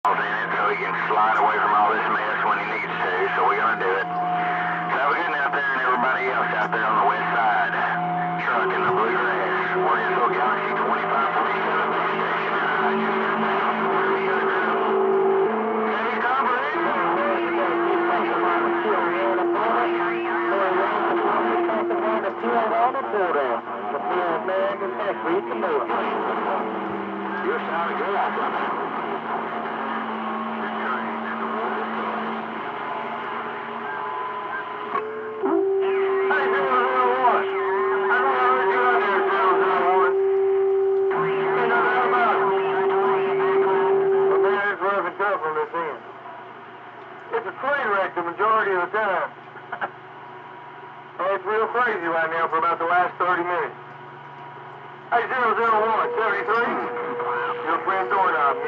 so he can slide away from all this mess when he needs to, so we're going to do it. So have a good night there and everybody else out there on the west side. Truck in the bluegrass. We're in Galaxy 2547 base station. I just got down. You're sounding good out there. It's a train wreck the majority of the time. oh, it's real crazy right now for about the last 30 minutes. Hey, 001, 73. Your friend Doorknob,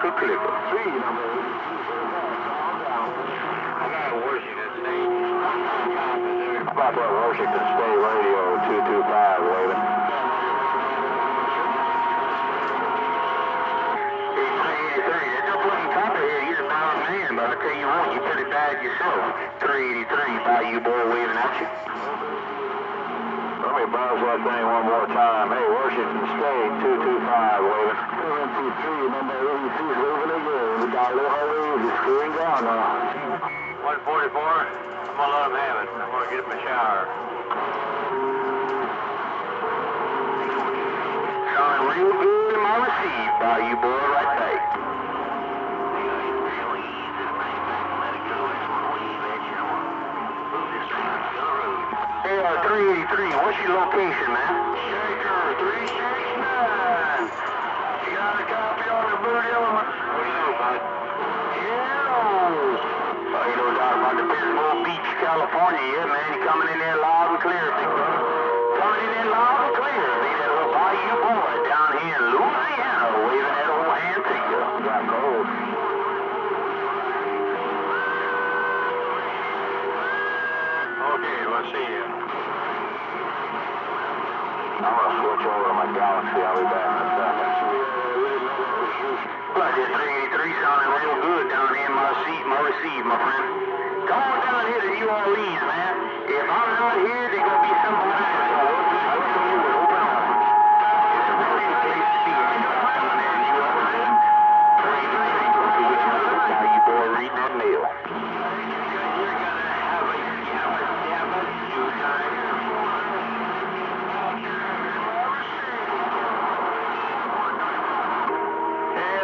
Clipper. Three, number I got a Washington State. How about that Washington State radio 225 waving? Man, but I tell you what, you put it bad yourself. 383 by you boy waving at you. Let me buzz that thing one more time. Hey, Washington State 225 waving. 723 number 82 waving again. We got a little hurry. It's screwing down now. 144. I'm gonna let him have it. I'm gonna get him a shower. Sounding real good in my receive Bayou boy right back. Hey, uh, 383, what's your location, man? Shaker 369. You got a copy on the boot element? What do you know, bud? Yeah. Oh, you know doubt about the Pittsburgh Beach, California, yeah, man. You coming in there loud and clear, big brother. Coming in there loud and clear. Be that little Bayou boy down I'm gonna switch over to my Galaxy. I'll be back in a second. This 383 sounding real good down here in my seat, my receive, my friend. Come on down here to New Orleans, man. If I'm not here, there's gonna be something there.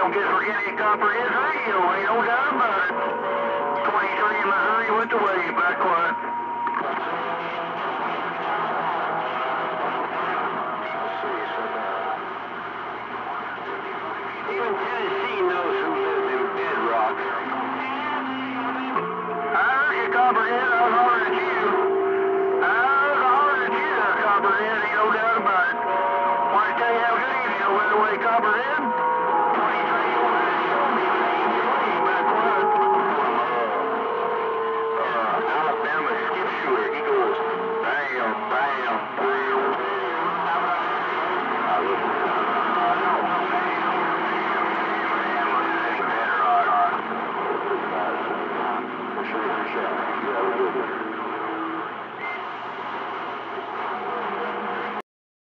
Guess we're getting Copperhead Radio, ain't no doubt about it. 23 in Missouri went away,